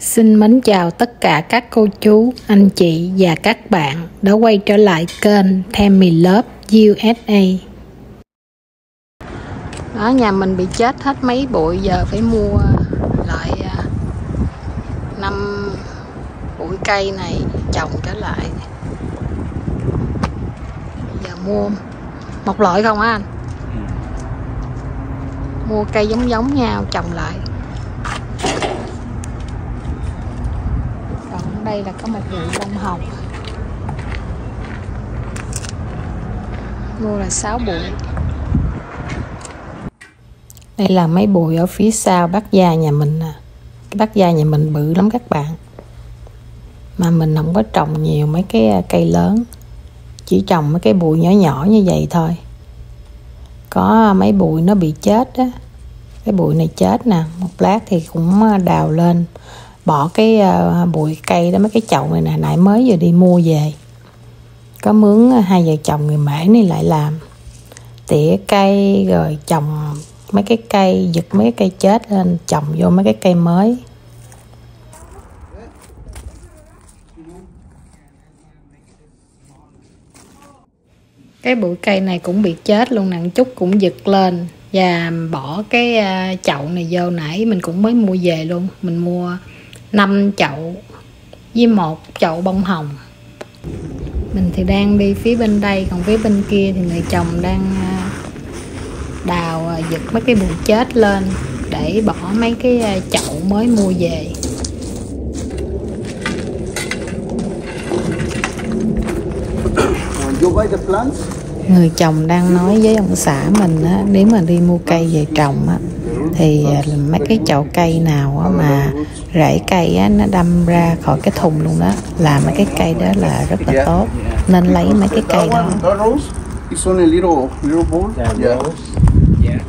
Xin mến chào tất cả các cô chú, anh chị và các bạn đã quay trở lại kênh Tammy Love USA. Ở nhà mình bị chết hết mấy bụi giờ phải mua lại à, năm bụi cây này trồng trở lại. Giờ mua một loại không á anh? Mua cây giống giống nhau trồng lại. Còn đây là có một bụi bông hồng. Mua là 6 bụi. Đây là mấy bụi ở phía sau bát gia nhà mình nè. Cái bát gia nhà mình bự lắm các bạn. Mà mình không có trồng nhiều mấy cái à, cây lớn. Chỉ trồng mấy cái bụi nhỏ nhỏ như vậy thôi. Có mấy bụi nó bị chết á. Cái bụi này chết nè. Một lát thì cũng à, đào lên. Bỏ cái ờ, bụi cây đó, mấy cái chậu này nè. Nãy mới vừa đi mua về. Có mướn ờ, hai vợ chồng người mễ này lại làm tỉa cây, rồi trồng mấy cái cây, giật mấy cái cây chết lên, trồng vô mấy cái cây mới cái bụi cây này cũng bị chết luôn nặng chút cũng giật lên và bỏ cái ờ, chậu này vô nãy mình cũng mới mua về luôn, mình mua 5 chậu với một chậu bông hồng. Mình thì đang đi phía bên đây còn phía bên kia thì người chồng đang à, đào à, giật mấy cái bụi chết lên để bỏ mấy cái à, chậu mới mua về. Người chồng đang nói với ông xã mình á, nếu mà đi mua cây về trồng á, thì à, mấy cái chậu cây nào á, mà rễ cây á, nó đâm ra khỏi cái thùng luôn đó là mấy cái cây đó là rất là tốt. Nên lấy mấy cái cây đó. One, that rose, it's only little, little ball. That yeah. rose. Yeah.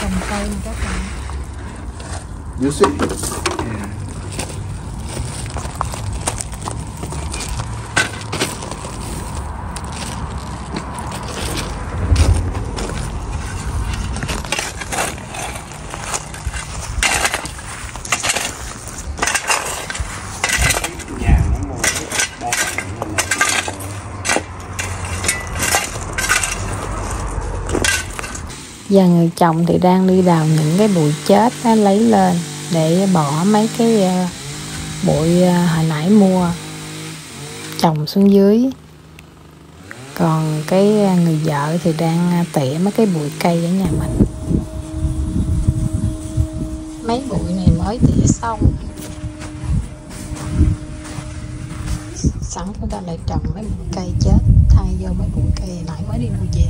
trồng cây các bạn You see? Nhà nó mua cái đa phần là mình và người chồng thì đang đi đào những cái bụi chết á, lấy lên để bỏ mấy cái ờ, bụi ờ, hồi nãy mua trồng xuống dưới. Còn cái ờ, người vợ thì đang ờ, tỉa mấy cái bụi cây ở nhà mình. Mấy bụi này mới tỉa xong. Sẵn chúng ta lại trồng mấy bụi cây chết thay vô mấy bụi cây nãy mới đi mua về.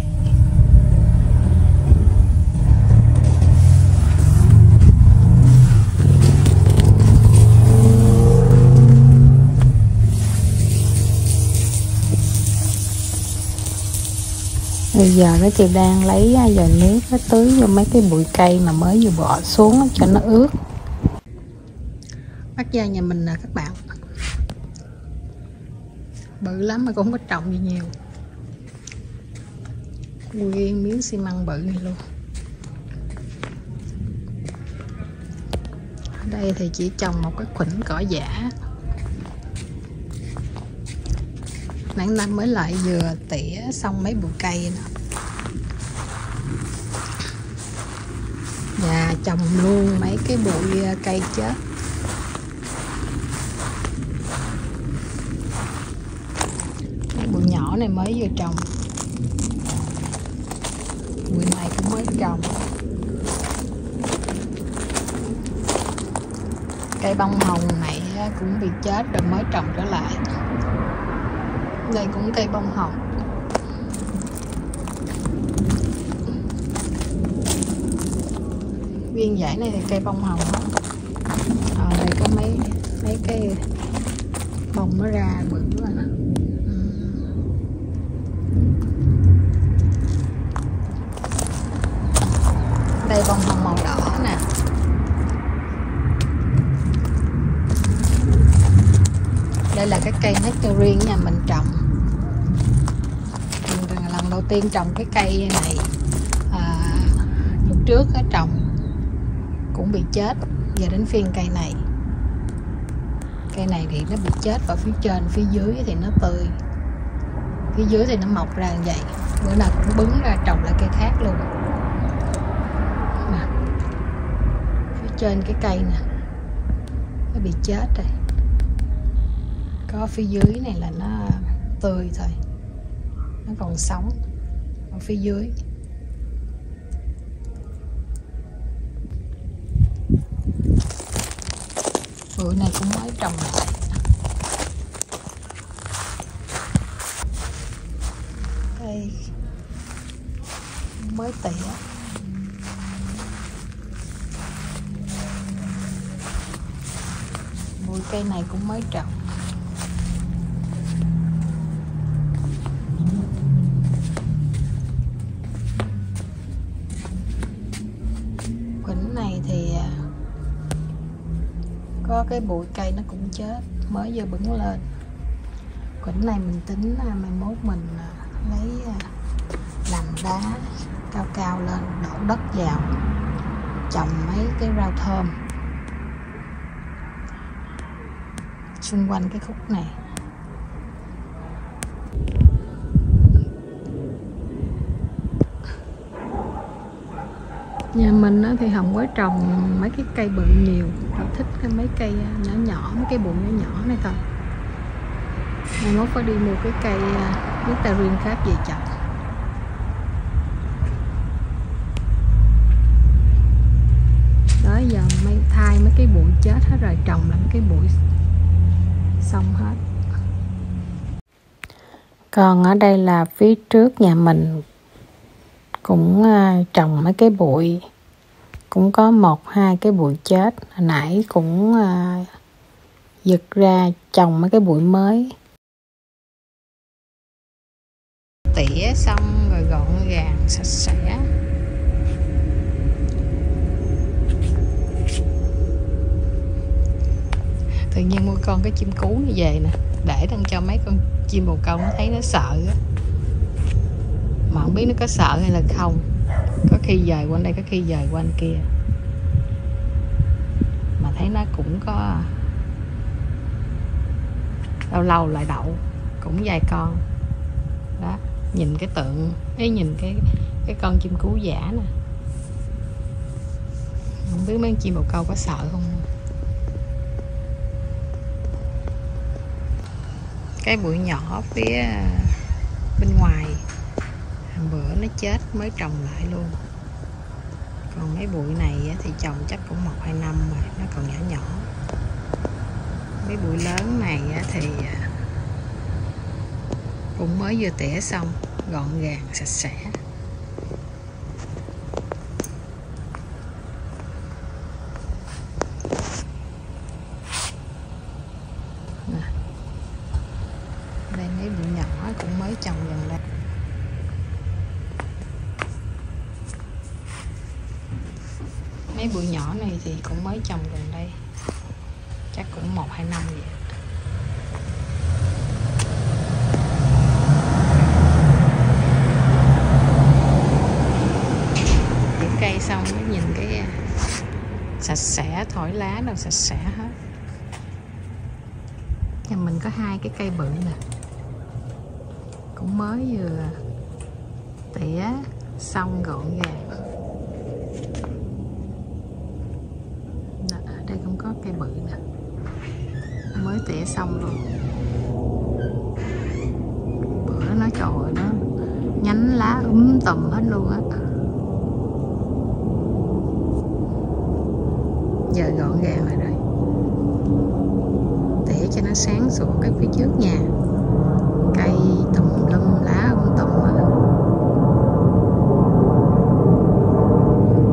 Bây giờ nó chị đang lấy à, giờ nước nó tưới vô mấy cái bụi cây mà mới vừa bỏ xuống cho nó ướt. Bác gia nhà mình nè các bạn. Bự lắm mà cũng không có trồng gì nhiều. Nguyên miếng xi măng bự này luôn. Ở đây thì chỉ trồng một cái khuỷnh cỏ giả. Nãy năm mới lại vừa tỉa xong mấy bụi cây nữa và trồng luôn mấy cái bụi ờ, cây chết. Mấy bụi nhỏ này mới vừa trồng. Bụi này cũng mới trồng. Cây bông hồng này ờ, cũng bị chết rồi mới trồng trở lại đây cũng cây bông hồng. Viên giải này là cây bông hồng đó ở ờ, đây có mấy mấy cái bông nó ra bự rồi nè đây bông hồng màu đỏ nè cây là cái cây nectarine nhà mình trồng lần đầu tiên trồng cái cây này. À, trước ở trồng cũng bị chết giờ đến phiên cây này. Cây này thì nó bị chết và phía trên phía dưới thì nó tươi. Phía dưới thì nó mọc ra như vậy. Bữa nào cũng bứng ra trồng lại cây khác luôn. Nè phía trên cái cây nè nó bị chết rồi có phía dưới này là nó tươi thôi. Nó còn sống ở phía dưới. Bụi này cũng mới trồng lại. Đây mới tỉa bụi cây này cũng mới trồng. Có cái bụi cây nó cũng chết, mới vừa bứng lên. Quýnh này mình tính à, mai mốt mình à, lấy à, làm đá cao cao lên, đổ đất vào, trồng mấy cái rau thơm xung quanh cái khúc này. Nhà mình thì không có trồng mấy cái cây bự nhiều. Chỉ thích cái mấy cây à, nhỏ nhỏ, mấy cái bụi nhỏ nhỏ này thôi. Mai mốt phải đi mua cái cây à, nước ta riêng khác về trồng. Đó, giờ mấy thay mấy cái bụi chết hết rồi, trồng lại mấy cái bụi xong hết. Còn ở đây là phía trước nhà mình cũng à, trồng mấy cái bụi. Cũng có một, hai cái bụi chết. Hồi nãy cũng à, giật ra trồng mấy cái bụi mới. Tỉa xong rồi gọn gàng, sạch sẽ. Tự nhiên mua con cái chim cú như về nè. Để đằng cho mấy con chim bồ câu nó thấy nó sợ á mà không biết nó có sợ hay là không. Có khi dời quanh đây, có khi dời quanh kia. Mà thấy nó cũng có lâu lâu lại đậu, cũng vài con. Đó, nhìn cái tượng ấy nhìn cái cái con chim cú giả nè. Không biết mấy con chim bồ câu có sợ không. Cái bụi nhỏ phía bên ngoài hôm bữa nó chết mới trồng lại luôn. Còn mấy bụi này thì trồng chắc cũng một, hai năm rồi, nó còn nhỏ nhỏ. Mấy bụi lớn này thì à, cũng mới vừa tỉa xong, gọn gàng, sạch sẽ. Nè. đây mấy bụi nhỏ cũng mới trồng gần đây. Mấy bụi nhỏ này thì cũng mới trồng gần đây. Chắc cũng một, hai năm vậy. Những cây xong mới nhìn cái à, sạch sẽ, thổi lá đâu sạch sẽ hết. Nhà mình có hai cái cây bự nè. Cũng mới vừa tỉa, xong gọn gàng Đó, ở đây cũng có cây bự nè. Mới tỉa xong luôn. Bữa nó trời nó nhánh lá úm tùm hết luôn á. Giờ gọn gàng rồi đây tỉa cho nó sáng sủa cái phía trước nhà cây tùm lum lá um tùm á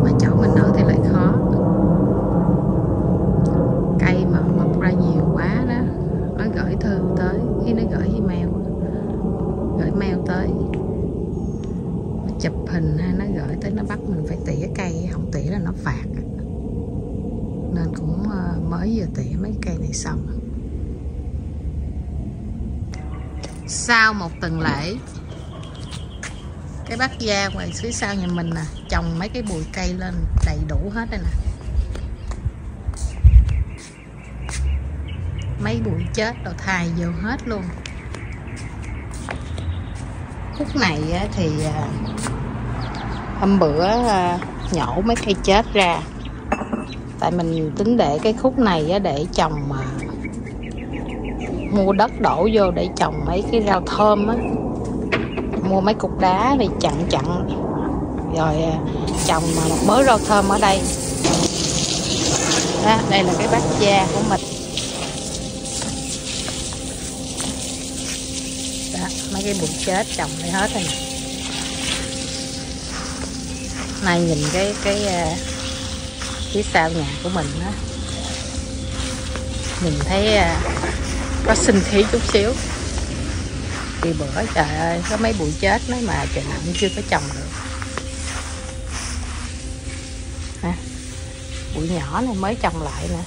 mà chỗ mình ở thì lại khó cây mà mọc ra nhiều quá đó nó gửi thư tới khi nó gửi email gửi mail tới nó chụp hình hay nó gửi tới nó bắt mình phải tỉa cây không tỉa là nó phạt á. nên cũng ờ, mới vừa tỉa mấy cây này xong. Sau một tuần lễ, cái bát gia ngoài phía sau nhà mình nè, trồng mấy cái bụi cây lên đầy đủ hết đây nè. Mấy bụi chết đồ thải vô hết luôn. Khúc này thì à, hôm bữa à, nhổ mấy cây chết ra tại mình tính để cái khúc này á, để trồng mà mua đất đổ vô để trồng mấy cái rau thơm á. Mua mấy cục đá để chặn chặn. Rồi à, trồng mà một mớ rau thơm ở đây. Đó, đây là cái bát da của mình. Đó, mấy cái bụng chết trồng đây hết rồi này nhìn cái cái à, phía sau nhà của mình đó mình thấy à, có sinh khí chút xíu. Vì bữa trời ơi, có mấy bụi chết nói mà trời nặng chưa có trồng được. Nè bụi nhỏ này mới trồng lại nè.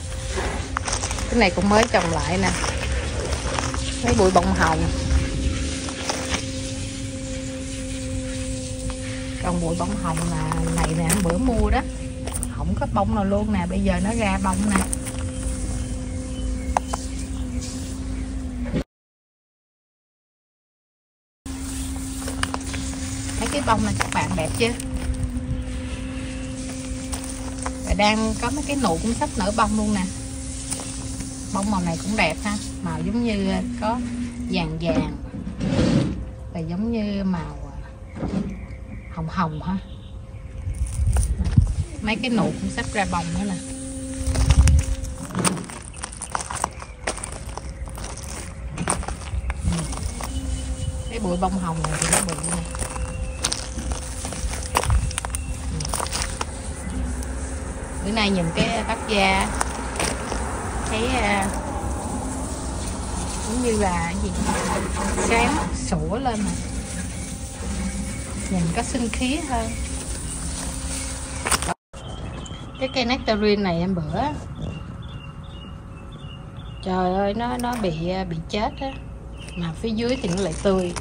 Cái này cũng mới trồng lại nè. Mấy bụi bông hồng. Còn bụi bông hồng là này nè, bữa mua đó không có bông nào luôn nè, bây giờ nó ra bông nè. Thấy cái bông này các bạn đẹp chưa? Và đang có mấy cái nụ cũng sắp nở bông luôn nè. Bông màu này cũng đẹp ha, màu giống như có vàng vàng. Và giống như màu à, hồng hồng ha mấy cái nụ cũng sắp ra bông nữa nè. Cái bụi bông hồng này thì nó bự nè. Bữa nay nhìn cái bắp da thấy à, cũng như là gì? Sáng sủa lên mà. Nhìn có sinh khí hơn cái cây nectarine này em bữa. Trời ơi, nó nó bị à, bị chết á. Mà phía dưới thì nó lại tươi.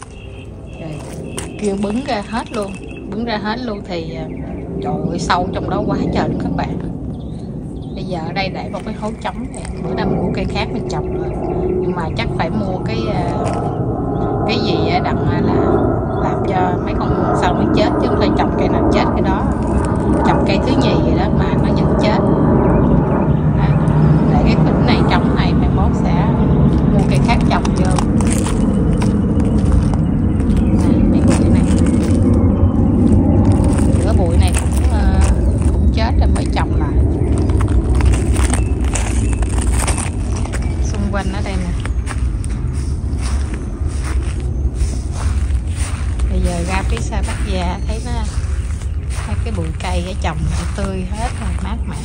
Rồi kêu bứng ra hết luôn. Bứng ra hết luôn thì à, trời ơi, sâu trong đó quá trời luôn các bạn. Bây giờ ở đây để một cái hố trống này. Bữa nay mình mua cây khác mình trồng rồi. Nhưng mà chắc phải mua cái à, cái gì đặng là, làm cho mấy con sâu nó chết chứ không thể trồng cây nào chết cái đó trồng cây thứ nhì vậy đó mà nó vẫn chết. Để cái khỉnh này trồng này mai mốt sẽ mua cây khác trồng vô mấy bụi này giữa bụi này cũng uh, cũng chết rồi mới trồng lại xung quanh ở đây nè bây giờ ra phía xa bắc già thấy nó thấy cái bụi cây cái trồng tươi hết rồi mát mẻ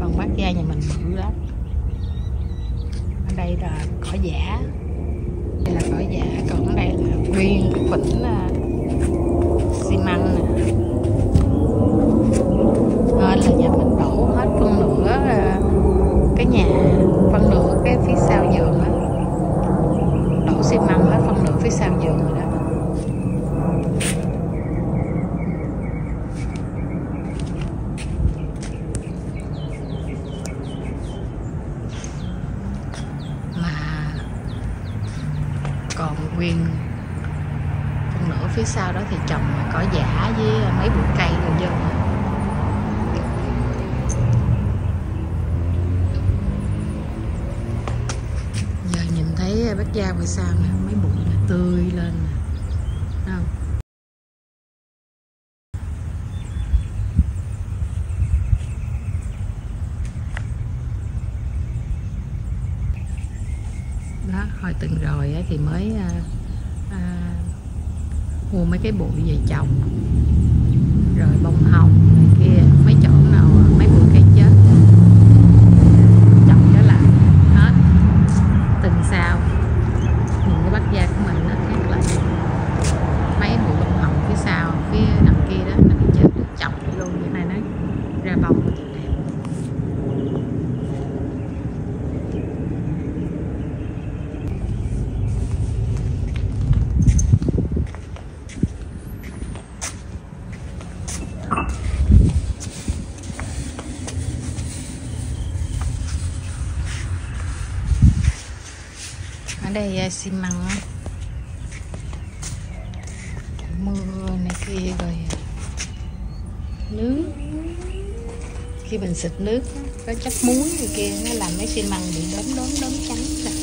còn bát gia nhà mình bự lắm ở đây là cỏ giả đây là cỏ giả còn ở đây là nguyên cái phỉnh là xi măng nè nên là nhà mình đổ hết phân nửa cái nhà phân nửa cái phía sau giường á đổ xi măng hết phân nửa phía sau giường rồi đó mà còn nguyên phân nửa phía sau đó thì trồng cỏ giả với mấy bụi cây rồi vô giờ nhìn thấy bát gia ngoài sao nè, mấy bụi là tươi lên nè. Không? Đó hồi từng rồi thì mới à, mua mấy cái bụi về trồng rồi bông hồng này kia mấy chỗ nào mấy bụi cây chết trồng trở lại hết từng sao nhìn cái bát da của mình nó khác là mấy bụi bông hồng phía sau phía đằng kia đó nó bị chết trồng luôn như này nó ra bông thì đẹp đây à, xi măng mưa này kia rồi à. nước. Khi mình xịt nước có chất muối kia, nó làm mấy xi măng bị đốm đốm đốm trắng ra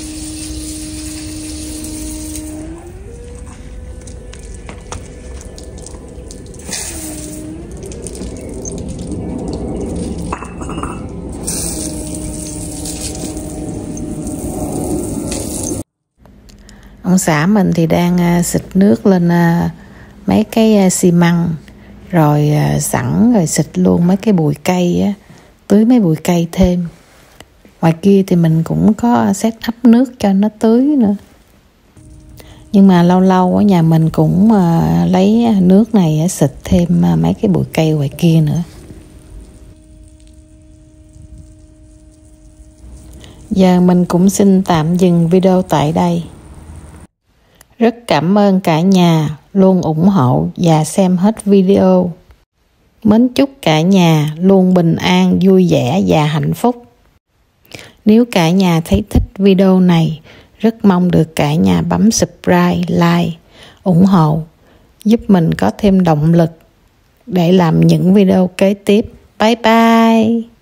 ông xã mình thì đang à, xịt nước lên à, mấy cái à, xi măng, rồi sẵn rồi xịt luôn mấy cái bụi cây á, tưới mấy bụi cây thêm. Ngoài kia thì mình cũng có set up nước cho nó tưới nữa. Nhưng mà lâu lâu ở nhà mình cũng lấy nước này xịt thêm mấy cái bụi cây ngoài kia nữa. Giờ mình cũng xin tạm dừng video tại đây rất cảm ơn cả nhà luôn ủng hộ và xem hết video. Mến chúc cả nhà luôn bình an, vui vẻ và hạnh phúc. Nếu cả nhà thấy thích video này, rất mong được cả nhà bấm subscribe, like, ủng hộ, giúp mình có thêm động lực để làm những video kế tiếp. Bye bye!